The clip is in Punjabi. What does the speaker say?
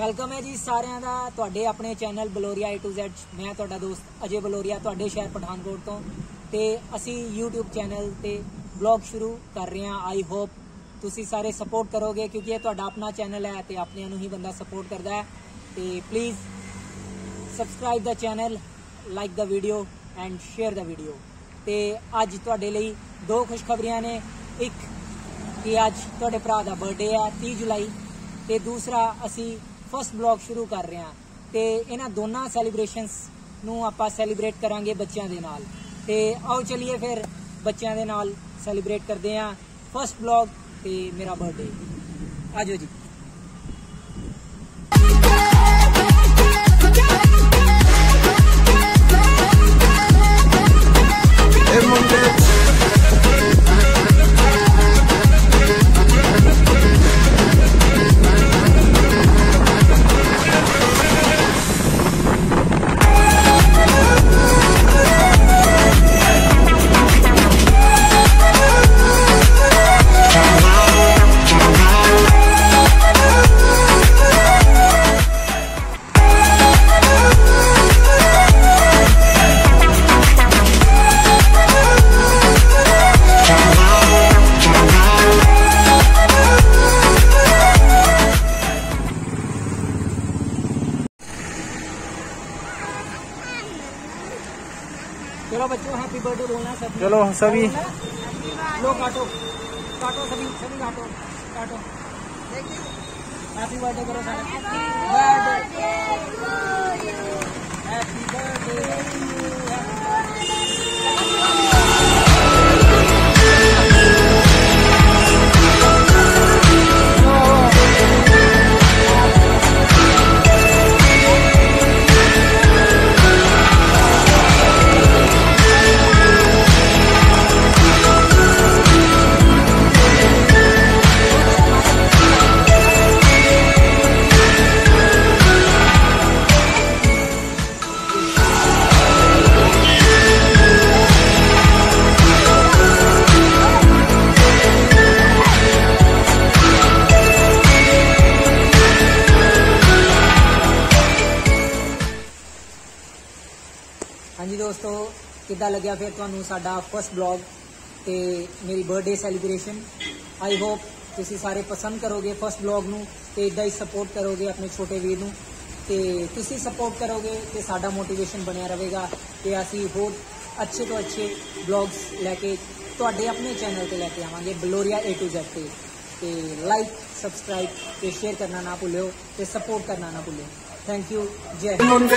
ਵੈਲਕਮ ਹੈ ਜੀ ਸਾਰਿਆਂ ਦਾ। ਤੁਹਾਡੇ ਆਪਣੇ ਚੈਨਲ ਬਲੋਰੀਆ A to Z ਮੈਂ ਤੁਹਾਡਾ ਦੋਸਤ ਅਜੇ ਬਲੋਰੀਆ, ਤੁਹਾਡੇ ਸ਼ਹਿਰ ਪਠਾਨਕੋਟ ਤੋਂ। ਤੇ ਅਸੀਂ YouTube ਚੈਨਲ ਤੇ ਬਲੌਗ ਸ਼ੁਰੂ ਕਰ ਰਹੇ ਹਾਂ। ਆਈ ਹੋਪ ਤੁਸੀਂ ਸਾਰੇ ਸਪੋਰਟ ਕਰੋਗੇ, ਕਿਉਂਕਿ ਇਹ ਤੁਹਾਡਾ ਆਪਣਾ ਚੈਨਲ ਹੈ ਤੇ ਆਪਣਿਆਂ ਨੂੰ ਹੀ ਬੰਦਾ ਸਪੋਰਟ ਕਰਦਾ ਹੈ। ਤੇ ਪਲੀਜ਼ ਸਬਸਕ੍ਰਾਈਬ ਦਾ ਚੈਨਲ ਲਾਈਕ ਦਾ ਵੀਡੀਓ ਐਂਡ ਸ਼ੇਅਰ ਦਾ ਵੀਡੀਓ ਤੇ ਅੱਜ ਤੁਹਾਡੇ ਲਈ ਦੋ ਖੁਸ਼ਖਬਰੀਆਂ ਨੇ। ਇੱਕ ਕਿ ਅੱਜ ਤੁਹਾਡੇ ਭਰਾ ਦਾ ਬਰਥਡੇ ਹੈ 30 ਜੁਲਾਈ। ਤੇ ਦੂਸਰਾ ਅਸੀਂ ਫਸਟ ਬਲੌਗ ਸ਼ੁਰੂ ਕਰ ਰਹੇ ਹਾਂ ਤੇ ਇਹਨਾਂ ਦੋਨਾਂ ਸੈਲੀਬ੍ਰੇਸ਼ਨਸ ਨੂੰ ਆਪਾਂ ਸੈਲੀਬ੍ਰੇਟ ਕਰਾਂਗੇ ਬੱਚਿਆਂ ਦੇ ਨਾਲ। ਤੇ ਆਓ ਚਲਿਏ ਫਿਰ ਬੱਚਿਆਂ ਦੇ ਨਾਲ ਸੈਲੀਬ੍ਰੇਟ ਕਰਦੇ ਹਾਂ ਫਸਟ ਬਲੌਗ ਤੇ ਮੇਰਾ ਬਰਥਡੇ ਆਜੋ ਜੀ। ਇਹ ਮੁੰਡੇ चलो बच्चों हैप्पी बर्थडे बोलना सब चलो सभी लो काटो। काटो सभी सभी काटो। काटो। हैप्पी बर्थडे करो सारा। ਹਾਂਜੀ ਦੋਸਤੋ, ਕਿੱਦਾਂ ਲੱਗਿਆ ਫਿਰ ਤੁਹਾਨੂੰ ਸਾਡਾ ਫਸਟ ਬਲੌਗ ਤੇ ਮੇਰੀ ਬਰਥਡੇ ਸੈਲੀਬ੍ਰੇਸ਼ਨ ਆਈ ਹੋਪ ਤੁਸੀਂ ਸਾਰੇ ਪਸੰਦ ਕਰੋਗੇ ਫਸਟ ਬਲੌਗ ਨੂੰ ਤੇ ਇਦਾਂ ਹੀ ਸਪੋਰਟ ਕਰੋਗੇ ਆਪਣੇ ਛੋਟੇ ਵੀਰ ਨੂੰ। ਤੇ ਤੁਸੀਂ ਸਪੋਰਟ ਕਰੋਗੇ ਤੇ ਸਾਡਾ ਮੋਟੀਵੇਸ਼ਨ ਬਣਿਆ ਰਹੇਗਾ ਕਿ ਅਸੀਂ ਹੋਰ ਅੱਛੇ ਤੋਂ ਅੱਛੇ ਬਲੌਗਸ ਲੈ ਕੇ ਤੁਹਾਡੇ ਆਪਣੇ ਚੈਨਲ ਤੇ ਲੈ ਕੇ ਆਵਾਂਗੇ ਬਲੋਰੀਆ A to Z ਤੇ। ਤੇ ਲਾਈਕ ਸਬਸਕ੍ਰਾਈਬ ਤੇ ਸ਼ੇਅਰ ਕਰਨਾ ਨਾ ਭੁੱਲਿਓ ਤੇ ਸਪੋਰਟ ਕਰਨਾ ਨਾ ਭੁੱਲਿਓ। ਥੈਂਕ ਯੂ ਜੈ ਹਿੰਦ ਮੁੰਡੇ